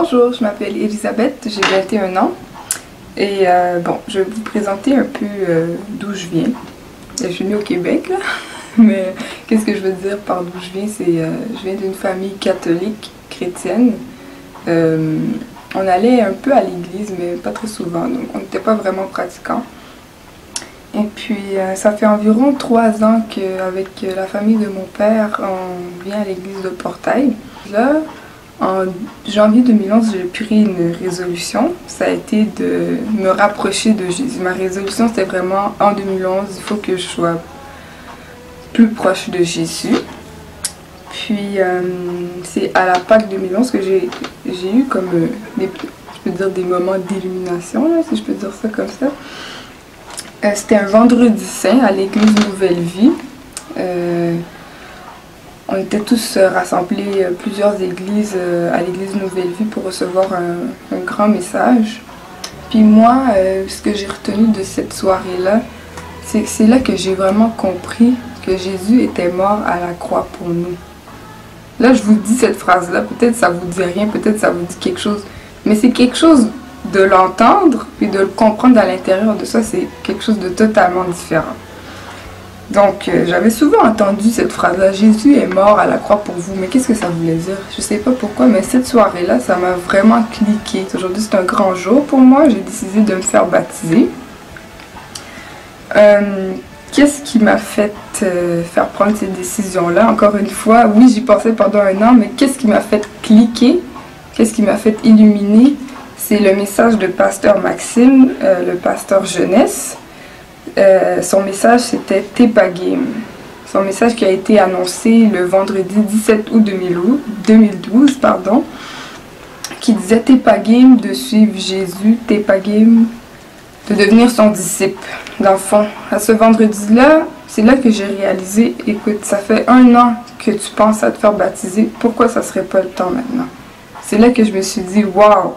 Bonjour, je m'appelle Elisabeth, j'ai 21 ans. Et euh, bon, je vais vous présenter un peu euh, d'où je viens. Je suis née au Québec, là. mais qu'est-ce que je veux dire par d'où je viens? C'est euh, je viens d'une famille catholique chrétienne. on allait un peu à l'église, mais pas très souvent, donc on n'était pas vraiment pratiquants. Et puis, ça fait environ trois ans qu'avec la famille de mon père, on vient à l'église de Portail. Là, en janvier 2011, j'ai pris une résolution. Ça a été de me rapprocher de Jésus. Ma résolution, c'était vraiment en 2011, il faut que je sois plus proche de Jésus. Puis, euh, c'est à la Pâque 2011 que j'ai eu comme euh, des, je peux dire des moments d'illumination, si je peux dire ça comme ça. Euh, c'était un vendredi saint à l'église Nouvelle Vie on était tous euh, rassemblés, euh, plusieurs églises, euh, à l'église Nouvelle Vie pour recevoir un, grand message. Puis moi, ce que j'ai retenu de cette soirée-là, c'est que c'est là que j'ai vraiment compris que Jésus était mort à la croix pour nous. Là, je vous dis cette phrase-là, peut-être ça vous dit rien, peut-être ça vous dit quelque chose, mais c'est quelque chose de l'entendre puis de le comprendre à l'intérieur de ça, c'est quelque chose de totalement différent. Donc, euh, j'avais souvent entendu cette phrase-là, Jésus est mort à la croix pour vous. Mais qu'est-ce que ça voulait dire? Je ne sais pas pourquoi, mais cette soirée-là, ça m'a vraiment cliqué. Aujourd'hui, c'est un grand jour pour moi. J'ai décidé de me faire baptiser. Euh, qu'est-ce qui m'a fait euh, faire prendre cette décision-là Encore une fois, oui, j'y pensais pendant un an, mais qu'est-ce qui m'a fait cliquer? Qu'est-ce qui m'a fait illuminer? C'est le message de Pasteur Maxime, le pasteur jeunesse. Euh, son message, c'était Tepagim. Son message qui a été annoncé le vendredi 17 août 2012, pardon, qui disait Tepagim de suivre Jésus, Tepagim de devenir son disciple. Dans le fond, à ce vendredi-là, c'est là que j'ai réalisé, écoute, ça fait un an que tu penses à te faire baptiser, pourquoi ça serait pas le temps maintenant? C'est là que je me suis dit, waouh,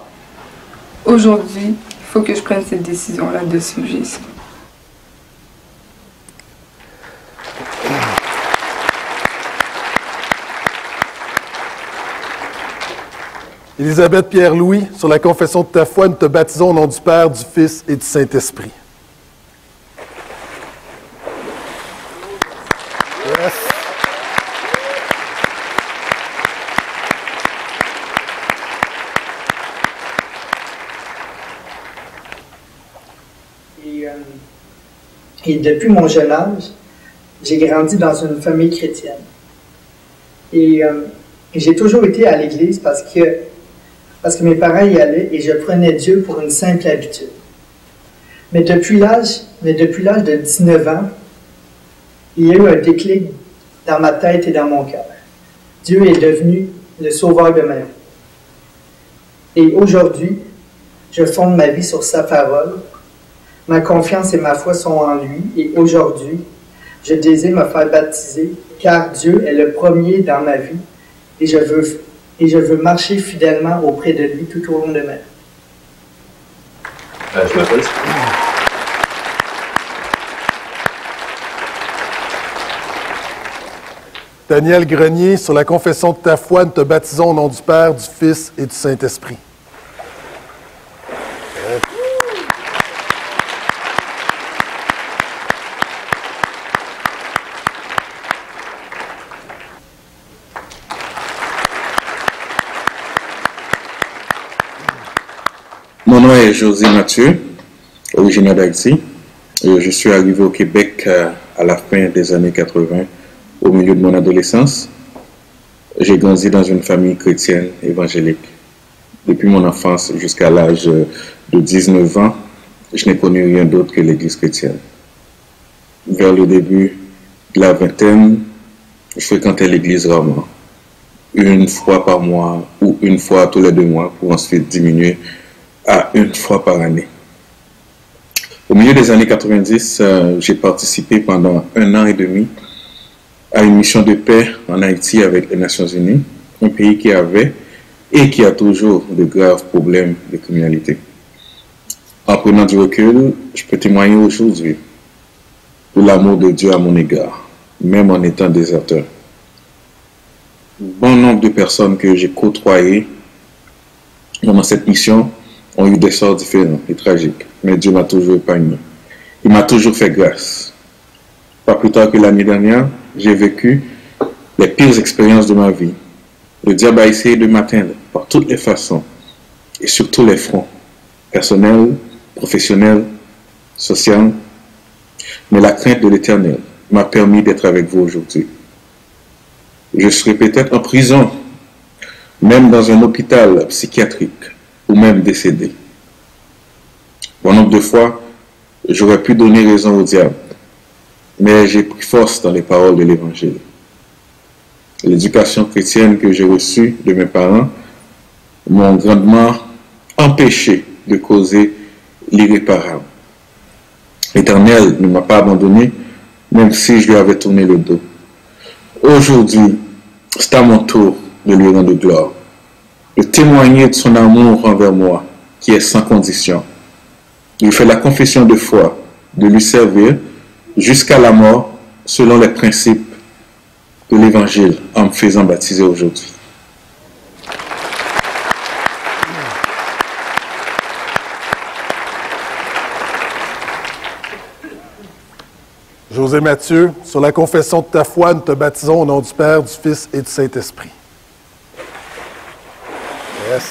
aujourd'hui, il faut que je prenne cette décision-là de suivre Jésus. Élisabeth Pierre-Louis, sur la confession de ta foi, nous te baptisons au nom du Père, du Fils et du Saint-Esprit. Et, euh, et, depuis mon jeune âge, j'ai grandi dans une famille chrétienne. Et, euh, j'ai toujours été à l'église parce que parce que mes parents y allaient et je prenais Dieu pour une simple habitude. Mais depuis l'âge, mais depuis l'âge de 19 ans, il y a eu un déclic dans ma tête et dans mon cœur. Dieu est devenu le sauveur de ma vie. Et aujourd'hui, je fonde ma vie sur sa parole. Ma confiance et ma foi sont en lui. Et aujourd'hui, je désire me faire baptiser car Dieu est le premier dans ma vie et je veux et je veux marcher fidèlement auprès de lui tout au long de ma vie. Euh, Daniel Grenier, sur la confession de ta foi, nous te baptisons au nom du Père, du Fils et du Saint-Esprit. Mon nom est José Mathieu, originaire d'Haïti. Je suis arrivé au Québec euh, à la fin des années 80, au milieu de mon adolescence. J'ai grandi dans une famille chrétienne évangélique. Depuis mon enfance jusqu'à l'âge de 19 ans, je n'ai connu rien d'autre que l'Église chrétienne. Vers le début de la vingtaine, je fréquentais l'Église rarement, une fois par mois ou une fois tous les deux mois pour ensuite diminuer à une fois par année. Au milieu des années 90, euh, j'ai participé pendant un an et demi à une mission de paix en Haïti avec les Nations Unies, un pays qui avait et qui a toujours de graves problèmes de criminalité. En prenant du recul, je peux témoigner aujourd'hui de l'amour de Dieu à mon égard, même en étant déserteur. Bon nombre de personnes que j'ai côtoyées dans cette mission ont eu des sorts différents et tragiques, mais Dieu m'a toujours épargné. Il m'a toujours fait grâce. Pas plus tard que l'année dernière, j'ai vécu les pires expériences de ma vie. Le diable a essayé de m'atteindre par toutes les façons et sur tous les fronts, personnel, professionnel, social. Mais la crainte de l'éternel m'a permis d'être avec vous aujourd'hui. Je serai peut-être en prison, même dans un hôpital psychiatrique, ou même décédé. Bon nombre de fois, j'aurais pu donner raison au diable, mais j'ai pris force dans les paroles de l'Évangile. L'éducation chrétienne que j'ai reçue de mes parents m'ont grandement empêché de causer l'irréparable. L'Éternel ne m'a pas abandonné, même si je lui avais tourné le dos. Aujourd'hui, c'est à mon tour de lui rendre gloire, de témoigner de son amour envers moi, qui est sans condition. Il fait la confession de foi, de lui servir jusqu'à la mort, selon les principes de l'Évangile, en me faisant baptiser aujourd'hui. José Mathieu, sur la confession de ta foi, nous te baptisons au nom du Père, du Fils et du Saint-Esprit. Yes.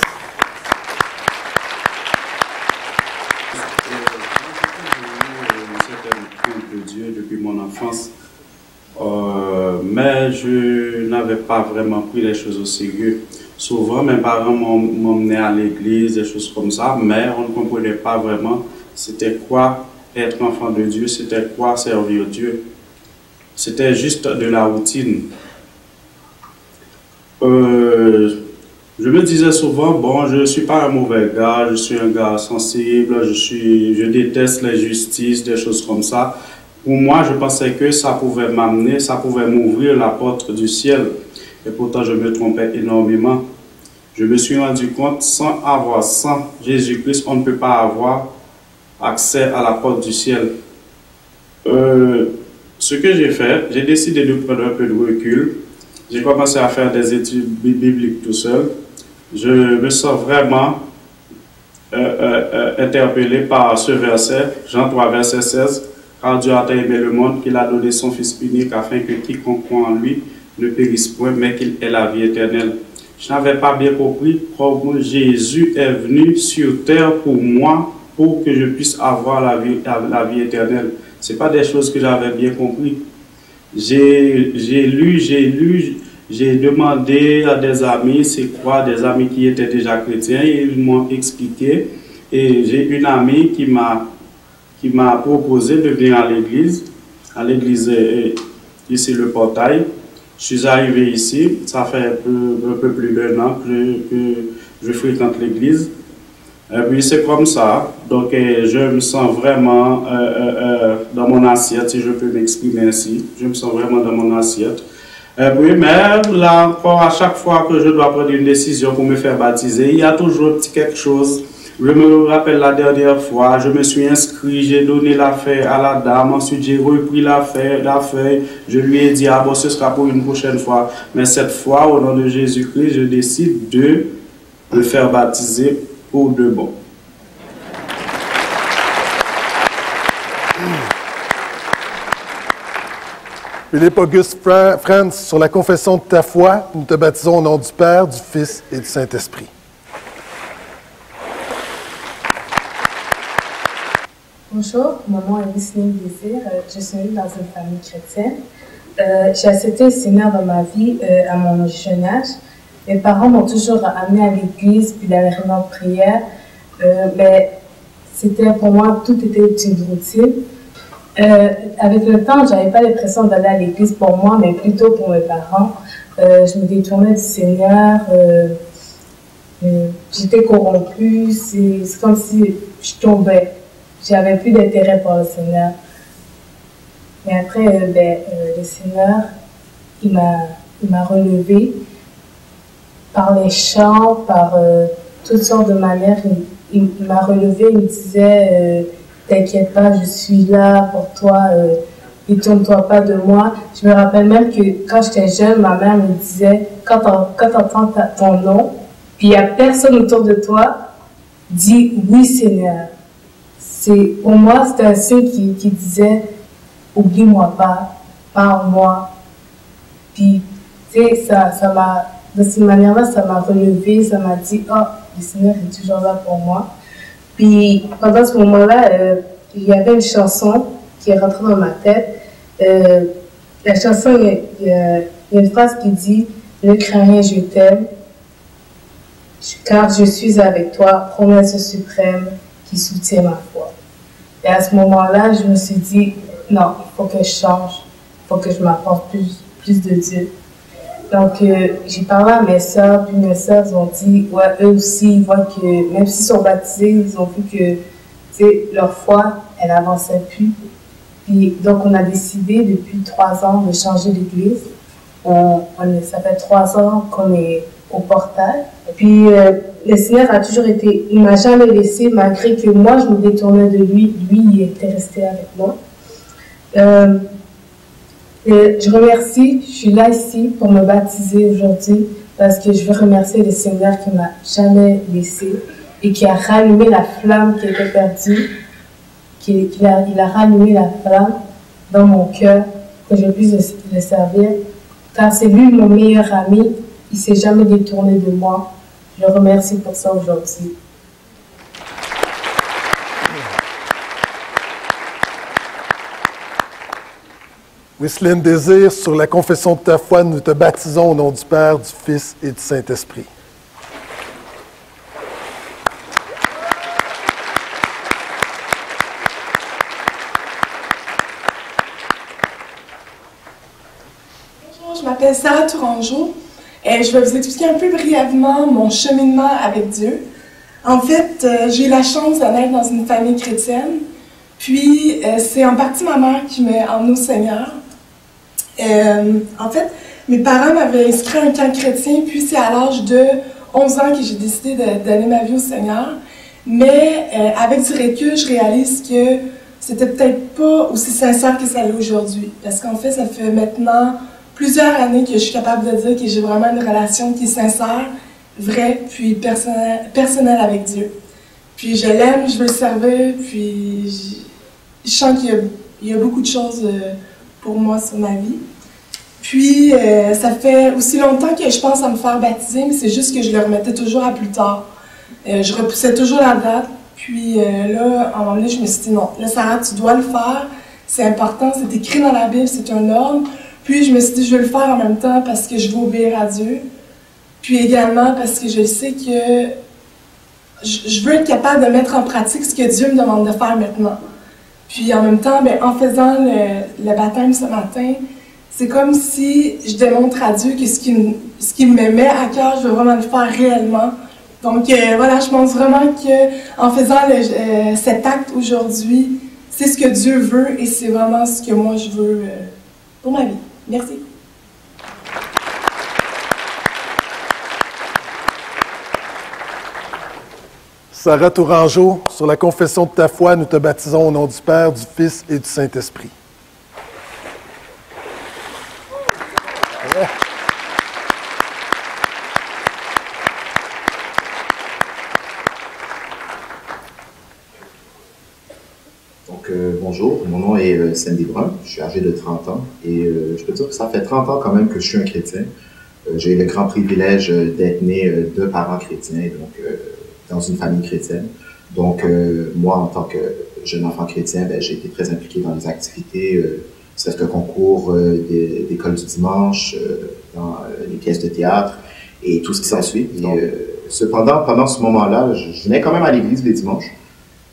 de Dieu depuis mon enfance, mais je n'avais pas vraiment pris les choses au sérieux. Souvent, mes parents m'emmenaient à l'église, des choses comme ça, mais on ne comprenait pas vraiment c'était quoi être enfant de Dieu, c'était quoi servir Dieu. C'était juste de la routine. Euh, je me disais souvent, bon, je ne suis pas un mauvais gars, je suis un gars sensible, je, suis, je déteste l'injustice, des choses comme ça. Pour moi, je pensais que ça pouvait m'amener, ça pouvait m'ouvrir la porte du ciel. Et pourtant, je me trompais énormément. Je me suis rendu compte, sans avoir, sans Jésus-Christ, on ne peut pas avoir accès à la porte du ciel. Euh, ce que j'ai fait, j'ai décidé de prendre un peu de recul. J'ai commencé à faire des études bi- bibliques tout seul. Je me sens vraiment euh, euh, euh, interpellé par ce verset, Jean 3, verset 16. Car Dieu a aimé le monde qu'il a donné son Fils unique afin que quiconque croit en lui ne périsse point, mais qu'il ait la vie éternelle. Je n'avais pas bien compris comment Jésus est venu sur terre pour moi, pour que je puisse avoir la vie, la vie éternelle. Ce pas des choses que j'avais bien compris. J'ai lu, j'ai lu, j'ai demandé à des amis, c'est quoi, des amis qui étaient déjà chrétiens, ils m'ont expliqué. Et j'ai une amie qui m'a qui m'a proposé de venir à l'église, à l'église euh, ici le portail. Je suis arrivé ici, ça fait un peu, plus d'un an que, que je fréquente l'église. Et puis c'est comme ça, donc euh, je me sens vraiment euh, euh, euh, dans mon assiette, si je peux m'exprimer ainsi. Je me sens vraiment dans mon assiette. Et puis, mais là encore, à chaque fois que je dois prendre une décision pour me faire baptiser, il y a toujours petit quelque chose. Je me rappelle la dernière fois, je me suis inscrit, j'ai donné la feuille à la dame, ensuite j'ai repris la feuille, la feuille, je lui ai dit, ah bon, ce sera pour une prochaine fois. Mais cette fois, au nom de Jésus-Christ, je décide de me faire baptiser pour de bon. Philippe Auguste Fra- Franz, sur la confession de ta foi, nous te baptisons au nom du Père, du Fils et du Saint-Esprit. Bonjour, est Lucie Désir. Euh, Je suis née dans une famille chrétienne. Euh, J'ai accepté le Seigneur dans ma vie euh, à mon jeune âge. Mes parents m'ont toujours amené à l'église puis dans les réunions de prière. Mais c'était pour moi, tout était une routine. Euh, avec le temps, j'avais pas l'impression d'aller à l'église pour moi, mais plutôt pour mes parents. Euh, je me détournais du Seigneur. euh, J'étais corrompue. C'est comme si je tombais j'avais plus d'intérêt pour le Seigneur. Mais après, ben, le Seigneur, il m'a, il m'a relevé par les chants, par toutes sortes de manières. Il, il- m'a relevé, il me disait, t'inquiète pas, je suis là pour toi, euh, détourne-toi pas de moi. Je me rappelle même que quand j'étais jeune, ma mère me disait, quand tu entends ton nom, puis il n'y a personne autour de toi, dis oui Seigneur. C'est, pour moi, c'était un signe qui, qui disait, oublie-moi pas, parle-moi. Puis, tu sais, ça, ça m'a, de cette manière-là, ça m'a relevé, ça m'a dit, oh, le Seigneur est toujours là pour moi. Puis, pendant ce moment-là, euh, il y avait une chanson qui est rentrée dans ma tête. Euh, la chanson, il une phrase qui dit Ne crains je t'aime, car je suis avec toi, promesse suprême qui soutient ma foi. Et à ce moment-là, je me suis dit Non, il faut que je change, il faut que je m'apporte plus de Dieu. Donc, euh, j'ai parlé à mes soeurs, puis mes soeurs ont dit, ouais, eux aussi, ils voient que, même s'ils sont baptisés, ils ont vu que, tu sais, leur foi, elle avançait plus. Puis, donc, on a décidé depuis trois ans de changer d'église. On, ça fait trois ans qu'on est au portail. Puis, euh, le Seigneur a toujours été, il m'a jamais laissé, malgré que moi, je me détournais de lui, lui, il était resté avec moi. Euh, je remercie, je suis là ici pour me baptiser aujourd'hui parce que je veux remercier le Seigneur qui m'a jamais laissé et qui a rallumé la flamme qui était perdue, qui, a, il a rallumé la flamme dans mon cœur que je puisse le, servir. Car c'est lui mon meilleur ami, il s'est jamais détourné de moi. Je le remercie pour ça aujourd'hui. Wissline Désir, sur la confession de ta foi, nous te baptisons au nom du Père, du Fils et du Saint-Esprit. Bonjour, je m'appelle Sarah Tourangeau et je vais vous expliquer un peu brièvement mon cheminement avec Dieu. En fait, euh, j'ai eu la chance de naître dans une famille chrétienne, puis euh, c'est en partie ma mère qui m'a emmenée au Seigneur. Euh, en fait, mes parents m'avaient inscrit à un camp chrétien, puis c'est à l'âge de 11 ans que j'ai décidé donner ma vie au Seigneur. Mais euh, avec du recul, je réalise que c'était peut-être pas aussi sincère que ça l'est aujourd'hui. Parce qu'en fait, ça fait maintenant plusieurs années que je suis capable de dire que j'ai vraiment une relation qui est sincère, vraie, puis personnelle, avec Dieu. Puis je l'aime, je veux le servir, puis je, sens qu'il y, a beaucoup de choses euh, pour moi sur ma vie. Puis, euh, ça fait aussi longtemps que je pense à me faire baptiser, mais c'est juste que je le remettais toujours à plus tard. Euh, je repoussais toujours la date. Puis euh, là, à un moment donné, je me suis dit non, là, Sarah, tu dois le faire. C'est important, c'est écrit dans la Bible, c'est un ordre. Puis je me suis dit, je veux le faire en même temps parce que je veux obéir à Dieu. Puis également parce que je sais que je veux être capable de mettre en pratique ce que Dieu me demande de faire maintenant. Puis en même temps, ben, en faisant le baptême ce matin, c'est comme si je démontre à Dieu que ce qui, me met à cœur, je veux vraiment le faire réellement. Donc euh, voilà, je pense vraiment que en faisant euh, cet acte aujourd'hui, c'est ce que Dieu veut et c'est vraiment ce que moi je veux euh, pour ma vie. Merci. Sarah Tourangeau, sur la confession de ta foi, nous te baptisons au nom du Père, du Fils et du Saint-Esprit. Donc, euh, bonjour, mon euh, Brun, je suis âgé de 30 ans et euh, je peux dire que ça fait 30 ans quand même que je suis un chrétien. J'ai le grand privilège d'être né de parents chrétiens, donc dans une famille chrétienne. Donc, moi, en tant que jeune enfant chrétien, ben, j'ai été très impliqué dans les activités, c'est le concours d'école du dimanche, dans les pièces de théâtre et tout ce qui s'ensuit. cependant, pendant ce moment-là, je, venais quand même à l'église les dimanches.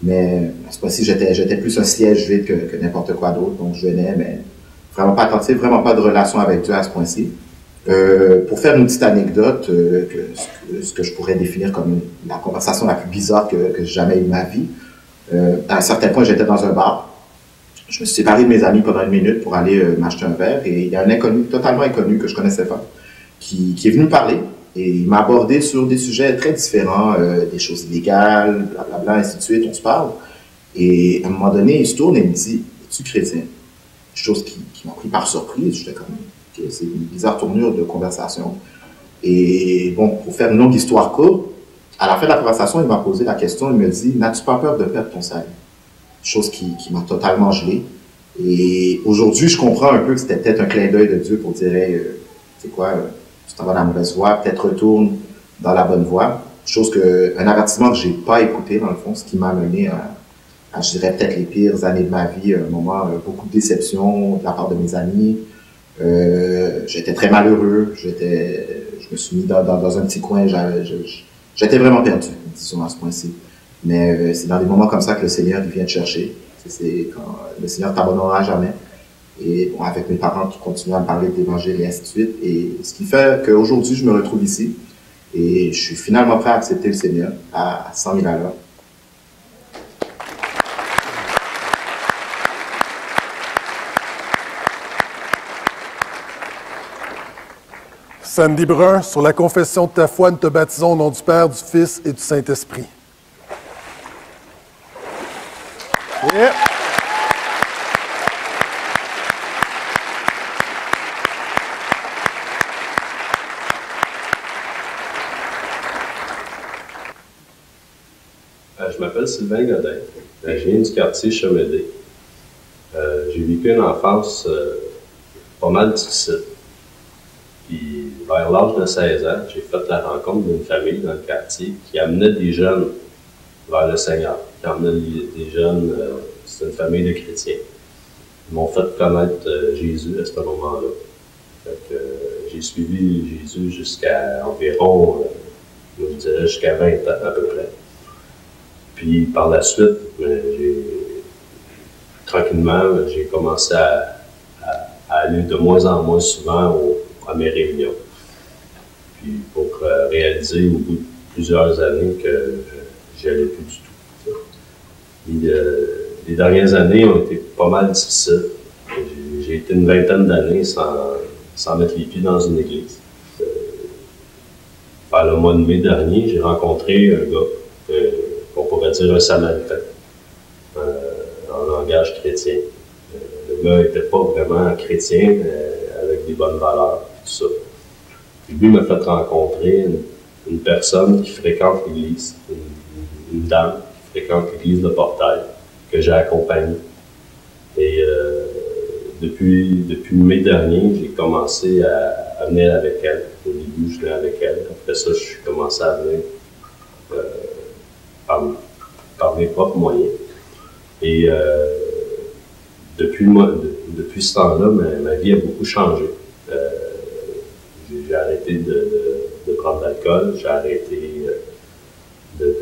Mais c'est pas si j'étais, j'étais plus un siège vide que, n'importe quoi d'autre. Donc je venais, mais vraiment pas attentif, vraiment pas de relation avec Dieu à ce point-ci. Euh, pour faire une petite anecdote, euh, ce que je pourrais définir comme la conversation la plus bizarre que, j'ai jamais eu de ma vie, euh, à un certain point, j'étais dans un bar. Je me suis séparé de mes amis pendant une minute pour aller m'acheter un verre et il y a un inconnu, totalement inconnu, que je connaissais pas, qui, qui est venu me parler et il m'a abordé sur des sujets très différents, euh, des choses illégales, blablabla, ainsi de suite, on se parle. Et à un moment donné, il se tourne et me dit Es-tu chrétien? Chose qui, m'a pris par surprise. J'étais comme C'est une bizarre tournure de conversation. Et bon, pour faire une longue histoire courte, à la fin de la conversation, il m'a posé la question, il me dit, n'as-tu pas peur de perdre ton salut? Chose qui, qui m'a totalement gelé. Et aujourd'hui, je comprends un peu que c'était peut-être un clin d'œil de Dieu pour dire, hey, euh, c'est quoi, euh, tu t'en vas dans la mauvaise voie, peut-être retourne dans la bonne voie. Chose que, un avertissement que j'ai pas écouté, dans le fond, ce qui m'a mené à, je dirais, peut-être les pires années de ma vie, un moment, euh, beaucoup de déception de la part de mes amis. Euh, j'étais très malheureux, j'étais, je me suis mis dans, un petit coin, j'étais vraiment perdu, disons, à ce point-ci. Mais euh, c'est dans des moments comme ça que le Seigneur vient te chercher. C'est quand le Seigneur t'abandonnera jamais. Et bon, avec mes parents qui continuent à me parler de l'Évangile et ainsi de suite. Et ce qui fait qu'aujourd'hui, je me retrouve ici. Et je suis finalement prêt à accepter le Seigneur à 100 000 à. Sandy Brun, sur la confession de ta foi, nous te baptisons au nom du Père, du Fils et du Saint-Esprit. Je m'appelle Sylvain Godin. Euh, je viens du quartier Chemédé. Euh, j'ai vécu une enfance euh, pas mal difficile. Puis vers l'âge de 16 ans, j'ai fait la rencontre d'une famille dans le quartier qui amenait des jeunes vers le Seigneur, qui amenait des jeunes, euh, c'est une famille de chrétiens. Ils m'ont fait connaître Jésus à ce moment-là. J'ai suivi Jésus jusqu'à environ, je dirais jusqu'à 20 ans à peu près. Puis par la suite, j'ai, tranquillement, j'ai commencé à, aller de moins en moins souvent à mes réunions. Puis pour euh, réaliser au bout de plusieurs années que j'y allais plus du tout. Euh, les dernières années ont été pas mal difficiles. J'ai, été une vingtaine d'années sans, mettre les pieds dans une église. Euh, le mois de mai dernier, j'ai rencontré un gars euh, dire un samaritain, euh, en langage chrétien. Euh, le gars n'était pas vraiment chrétien, mais avec des bonnes valeurs, tout ça. Puis lui m'a fait rencontrer une, personne qui fréquente l'église, une, une, dame qui fréquente l'église de Portail, que j'ai accompagnée. Et euh, depuis, depuis mai dernier, j'ai commencé à, à, venir avec elle. Au début, je venais avec elle. Après ça, je suis commencé à venir euh, par, par, mes propres moyens. Et euh, depuis, depuis ce temps-là, ma, vie a beaucoup changé. Euh, j'ai arrêté de, de, de prendre l'alcool, j'ai arrêté de, de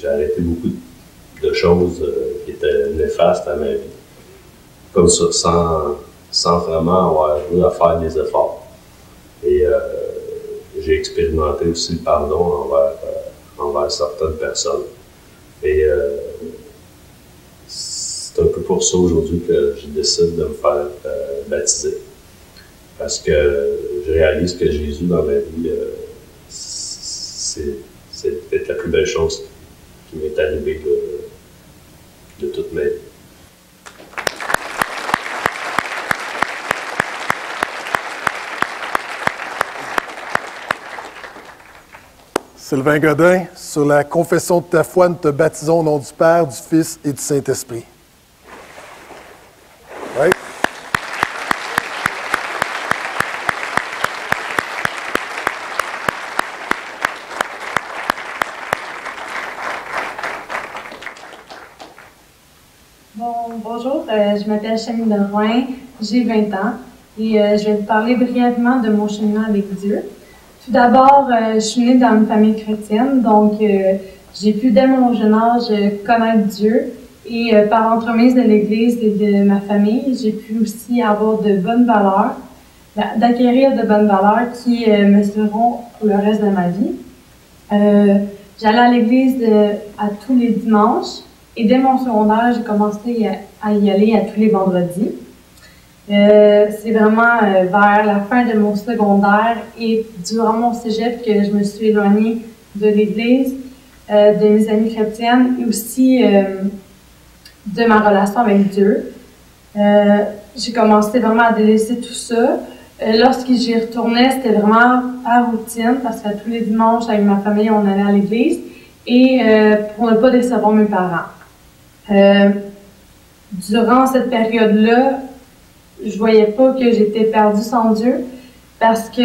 j'ai arrêté beaucoup de choses qui étaient néfastes à ma vie comme ça, sans, sans vraiment avoir eu à faire des efforts. Et euh, j'ai expérimenté aussi le pardon envers, euh, envers certaines personnes. Et euh, c'est un peu pour ça aujourd'hui que je décide de me faire euh, baptiser. Parce que je réalise que Jésus dans ma vie, euh, c'est peut-être la plus belle chose qui m'est arrivée de, de toute ma vie. Sylvain Godin, sur la confession de ta foi, nous te baptisons au nom du Père, du Fils et du Saint-Esprit. Bonjour, euh, je m'appelle Chanie Leroy, j'ai 20 ans et euh, je vais vous parler brièvement de mon cheminement avec Dieu. Tout d'abord, euh, je suis née dans une famille chrétienne, donc euh, j'ai pu dès mon jeune âge connaître Dieu. Et euh, par l'entremise de l'Église et de ma famille, j'ai pu aussi avoir de bonnes valeurs, d'acquérir de bonnes valeurs qui me seront pour le reste de ma vie. J'allais à l'Église à tous les dimanches et dès mon secondaire, j'ai commencé à y aller à tous les vendredis. Euh, c'est vraiment euh, vers la fin de mon secondaire et durant mon cégep que je me suis éloignée de l'Église, euh, de mes amies chrétiennes et aussi de ma relation avec Dieu. J'ai commencé vraiment à délaisser tout ça lorsque j'y retournais, c'était vraiment par routine, parce que tous les dimanches, avec ma famille, on allait à l'église, et pour ne pas décevoir mes parents. Durant cette période-là, je voyais pas que j'étais perdue sans Dieu, parce que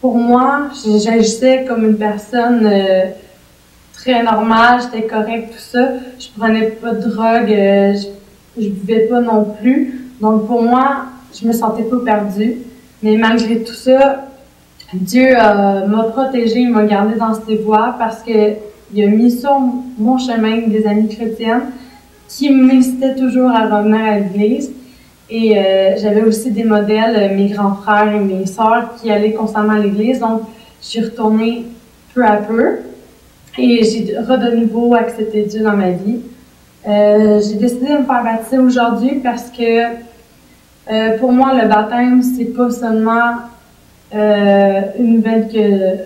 pour moi, j'agissais comme une personne euh, très normale, j'étais correcte, tout ça. Je prenais pas de drogue, euh, je, je buvais pas non plus. Donc pour moi, je me sentais pas perdue. Mais malgré tout ça, Dieu euh, m'a protégée, il m'a gardé dans ses voies parce que il a mis sur mon chemin des amis chrétiennes qui m'incitaient toujours à revenir à l'église. Et euh, j'avais aussi des modèles, euh, mes grands frères et mes sœurs qui allaient constamment à l'église. Donc, je suis retournée peu à peu. Et j'ai de nouveau accepté Dieu dans ma vie. Euh, j'ai décidé de me faire baptiser aujourd'hui parce que pour moi, le baptême, c'est pas seulement une nouvelle que,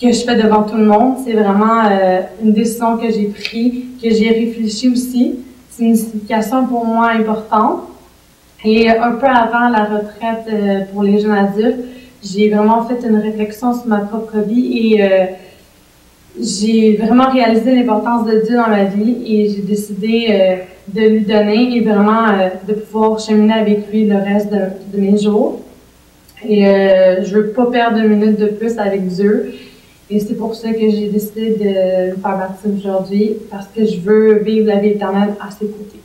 que je fais devant tout le monde. C'est vraiment une décision que j'ai prise, que j'ai réfléchi aussi. C'est une signification pour moi importante. Et un peu avant la retraite euh, pour les jeunes adultes, j'ai vraiment fait une réflexion sur ma propre vie et euh, j'ai vraiment réalisé l'importance de Dieu dans ma vie et j'ai décidé euh, de lui donner et vraiment euh, de pouvoir cheminer avec lui le reste de, mes jours. Et euh, je veux pas perdre une minute de plus avec Dieu. Et c'est pour ça que j'ai décidé de faire baptiser aujourd'hui, parce que je veux vivre la vie éternelle à ses côtés.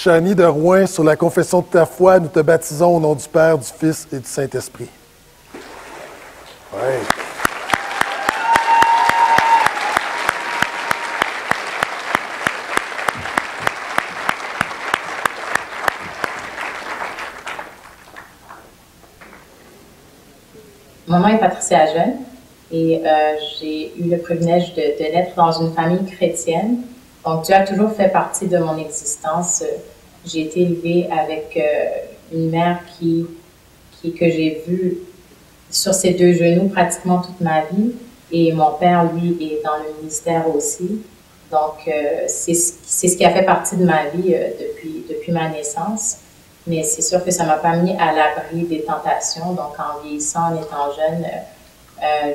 Chani de Rouen, sur la confession de ta foi, nous te baptisons au nom du Père, du Fils et du Saint-Esprit. Ouais. Mon nom est Patricia Jeune et euh, j'ai eu le privilège de, de naître dans une famille chrétienne. Donc Dieu a toujours fait partie de mon existence. J'ai été élevée avec euh, une mère qui, qui que j'ai vue sur ses deux genoux pratiquement toute ma vie et mon père, lui, est dans le ministère aussi. Donc euh, c'est ce qui a fait partie de ma vie euh, depuis, depuis ma naissance. Mais c'est sûr que ça m'a pas mis à l'abri des tentations. Donc, en vieillissant, en étant jeune, euh,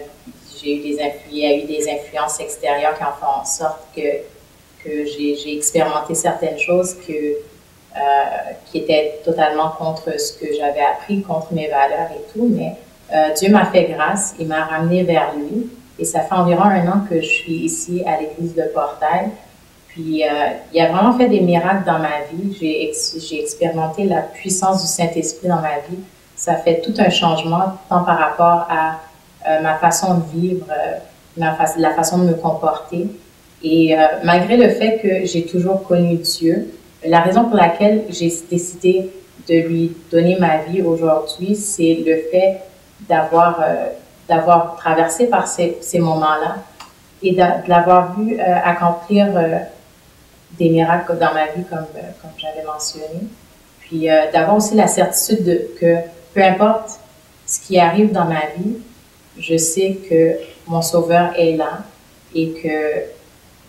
j'ai eu des il y a eu des influences extérieures qui ont fait en sorte que, que j'ai expérimenté certaines choses que, euh, qui étaient totalement contre ce que j'avais appris, contre mes valeurs et tout. Mais euh, Dieu m'a fait grâce, il m'a ramené vers lui. Et ça fait environ un an que je suis ici à l'église de Portail. Puis, euh, il a vraiment fait des miracles dans ma vie. J'ai ex- expérimenté la puissance du Saint-Esprit dans ma vie. Ça fait tout un changement, tant par rapport à euh, ma façon de vivre, ma fa- la façon de me comporter. Et euh, malgré le fait que j'ai toujours connu Dieu, la raison pour laquelle j'ai décidé de lui donner ma vie aujourd'hui, c'est le fait d'avoir euh, d'avoir traversé par ces, ces moments-là et de l'avoir vu euh, accomplir des miracles dans ma vie, comme, comme j'avais mentionné. Puis d'avoir aussi la certitude de, que peu importe ce qui arrive dans ma vie, je sais que mon Sauveur est là et que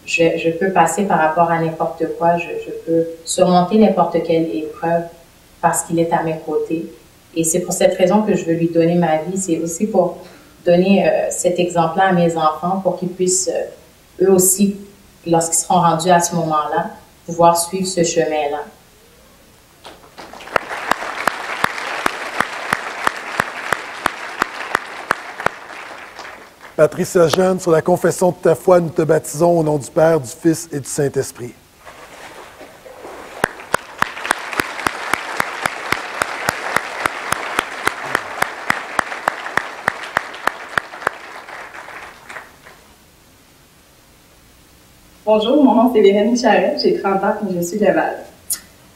je, je peux passer par rapport à n'importe quoi, je, je peux surmonter n'importe quelle épreuve parce qu'il est à mes côtés. Et c'est pour cette raison que je veux lui donner ma vie. C'est aussi pour donner euh, cet exemple-là à mes enfants pour qu'ils puissent, euh, eux aussi, lorsqu'ils seront rendus à ce moment-là, pouvoir suivre ce chemin-là. Patricia Jeune, sur la confession de ta foi, nous te baptisons au nom du Père, du Fils et du Saint-Esprit. Bonjour, mon nom c'est Véronique Charette, j'ai 30 ans et je suis de Val.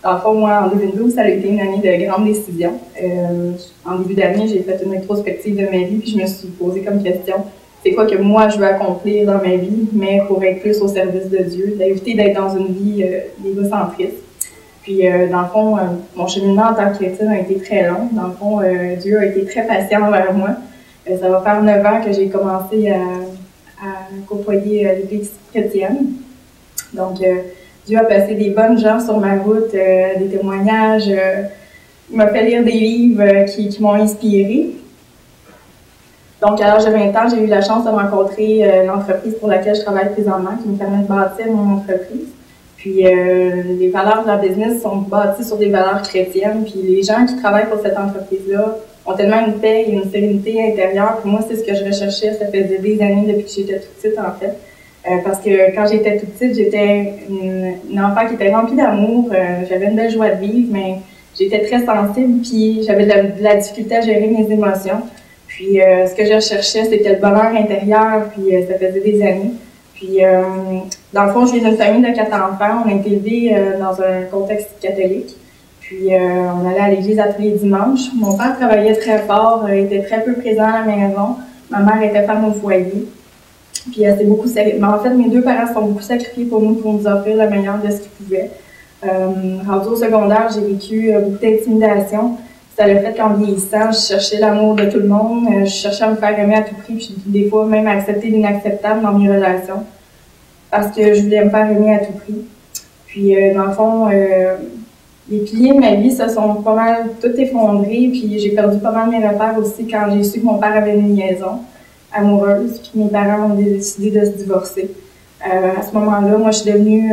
Dans moi, en 2012, ça a été une année de grandes décisions. Euh, en début d'année, j'ai fait une rétrospective de ma vie, puis je me suis posé comme question, c'est quoi que moi je veux accomplir dans ma vie, mais pour être plus au service de Dieu, d'éviter d'être dans une vie euh, égocentriste. Puis, euh, dans le fond, euh, mon cheminement en tant que chrétienne a été très long. Dans le fond, Dieu a été très patient envers moi. Ça va faire neuf ans que j'ai commencé à, à côtoyer l'Église chrétienne. Donc, Dieu a passé des bonnes gens sur ma route, des témoignages. il m'a fait lire des livres qui, qui m'ont inspiré. Donc, à l'âge de 20 ans, j'ai eu la chance de rencontrer euh, l'entreprise pour laquelle je travaille présentement, qui me permet de bâtir mon entreprise. Puis, euh, les valeurs de la business sont bâties sur des valeurs chrétiennes. Puis, les gens qui travaillent pour cette entreprise-là ont tellement une paix et une sérénité intérieure. Pour moi, c'est ce que je recherchais. Ça faisait des années depuis que j'étais toute petite, en fait. Euh, parce que quand j'étais toute petite, j'étais une, enfant qui était remplie d'amour. j'avais une belle joie de vivre, mais j'étais très sensible. Puis, j'avais de la difficulté à gérer mes émotions. Puis euh, ce que je recherchais, c'était le bonheur intérieur, puis euh, ça faisait des années. Puis euh, dans le fond, je viens d'une famille de quatre enfants. On a été élevés dans un contexte catholique. Puis on allait à l'église à tous les dimanches. Mon père travaillait très fort, était très peu présent à la maison. Ma mère était femme au foyer. Puis c'est beaucoup mais en fait, mes deux parents sont beaucoup sacrifiés pour nous, pour nous offrir le meilleur de ce qu'ils pouvaient. rendu au secondaire, j'ai vécu beaucoup d'intimidation ça le fait qu'en vieillissant, je cherchais l'amour de tout le monde, euh, je cherchais à me faire aimer à tout prix, puis des fois même à accepter l'inacceptable dans mes relations, parce que je voulais me faire aimer à tout prix. Puis euh, dans le fond, euh, les piliers de ma vie se sont pas mal tout effondrés, puis j'ai perdu pas mal mes repères aussi quand j'ai su que mon père avait une liaison amoureuse, puis mes parents ont décidé de se divorcer. à ce moment-là, moi, je suis devenue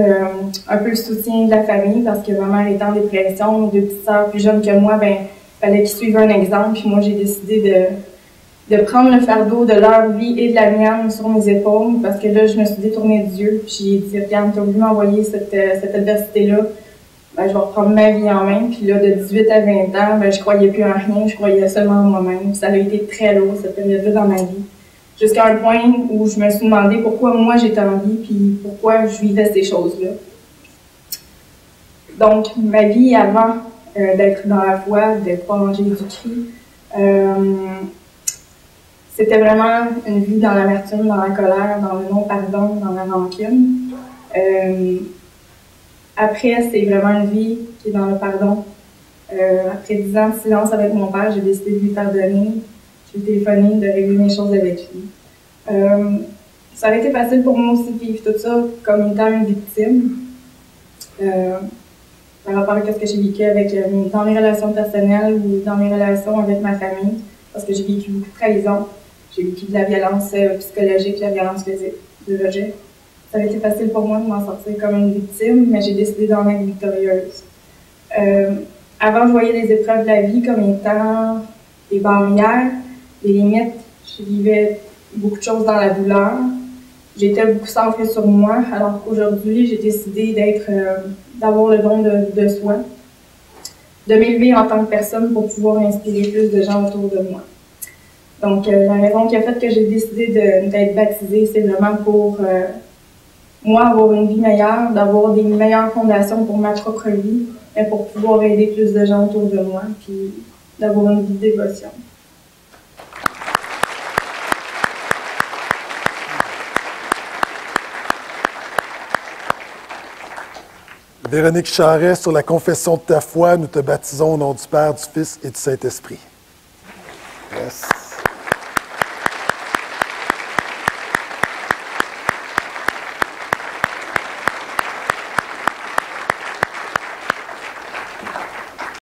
un peu le soutien de la famille parce que ma mère était en dépression, mes deux petites sœurs plus jeunes que moi, ben fallait qu'ils suivent un exemple. Puis moi, j'ai décidé de, de prendre le fardeau de leur vie et de la mienne sur mes épaules parce que là, je me suis détournée de Dieu. Puis j'ai dit, regarde, tu as voulu m'envoyer cette, euh, cette adversité-là. Ben, je vais reprendre ma vie en main. Puis là, de 18 à 20 ans, ben, je croyais plus en rien. Je croyais seulement en moi-même. ça a été très lourd, cette période-là, dans ma vie. Jusqu'à un point où je me suis demandé pourquoi moi j'étais en vie, puis pourquoi je vivais ces choses-là. Donc, ma vie avant euh, d'être dans la foi, d'être pas en Jésus-Christ. Euh, c'était vraiment une vie dans l'amertume, dans la colère, dans le non-pardon, dans la rancune. Euh, après, c'est vraiment une vie qui est dans le pardon. après dix ans de silence avec mon père, j'ai décidé de lui pardonner. J'ai téléphoné, de régler mes choses avec lui. ça aurait été facile pour moi aussi de vivre tout ça comme étant une victime par rapport à ce que j'ai vécu avec, euh, dans mes relations personnelles ou dans mes relations avec ma famille, parce que j'ai vécu beaucoup de trahison. J'ai vécu de la violence euh, psychologique, de la violence physique. Ça a été facile pour moi de m'en sortir comme une victime, mais j'ai décidé d'en être victorieuse. Euh, avant, je voyais les épreuves de la vie comme étant des barrières, des limites. Je vivais beaucoup de choses dans la douleur. J'étais beaucoup centrée sur moi, alors qu'aujourd'hui, j'ai décidé d'être d'avoir le don de, soi, de m'élever en tant que personne pour pouvoir inspirer plus de gens autour de moi. Donc, euh, la raison qui a fait que j'ai décidé d'être baptisée, c'est vraiment pour euh, moi avoir une vie meilleure, d'avoir des meilleures fondations pour ma propre vie, et pour pouvoir aider plus de gens autour de moi, puis d'avoir une vie de dévotion. Véronique Charret, sur la confession de ta foi, nous te baptisons au nom du Père, du Fils et du Saint-Esprit.